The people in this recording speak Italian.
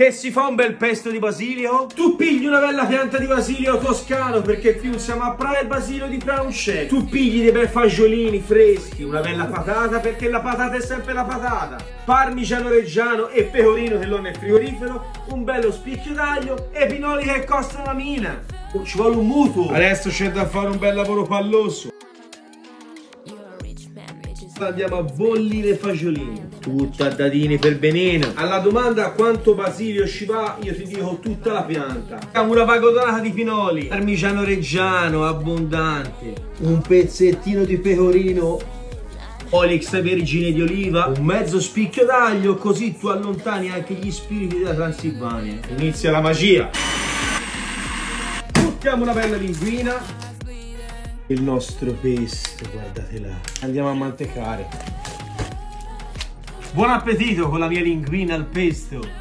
Che si fa un bel pesto di basilio? Tu pigli una bella pianta di basilio toscano perché qui usiamo a prare il basilio di Franchet. Tu pigli dei bei fagiolini freschi, una bella patata perché la patata è sempre la patata. Parmigiano reggiano e pecorino che lo nel frigorifero, un bello spicchio d'aglio e pinoli che costano la mina. Oh, ci vuole un mutuo. Adesso c'è da fare un bel lavoro palloso. Andiamo a bollire fagiolini. Tutto a dadini per benino. Alla domanda quanto basilio ci va, io ti dico tutta la pianta. Una vagotonata di pinoli. Parmigiano reggiano, abbondante. Un pezzettino di pecorino olio extravergine di oliva, un mezzo spicchio d'aglio, così tu allontani anche gli spiriti della Transilvania. Inizia la magia. Buttiamo una bella linguina. Il nostro pesto, guardate là. Andiamo a mantecare. Buon appetito con la mia linguina al pesto.